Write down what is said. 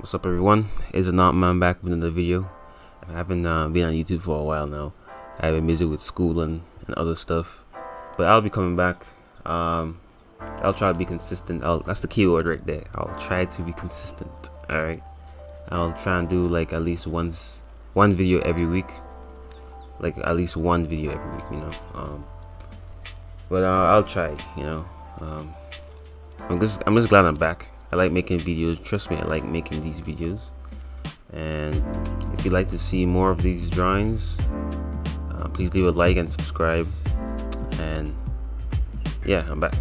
What's up everyone? It's a Narthman back with another video. I haven't uh, been on YouTube for a while now. I've been busy with school and, and other stuff. But I'll be coming back. Um, I'll try to be consistent. I'll, that's the keyword right there. I'll try to be consistent. Alright. I'll try and do like at least once one video every week. Like at least one video every week, you know. Um, but uh, I'll try, you know. Um, I'm just I'm just glad I'm back. I like making videos. Trust me, I like making these videos. And if you'd like to see more of these drawings, uh, please leave a like and subscribe. And yeah, I'm back.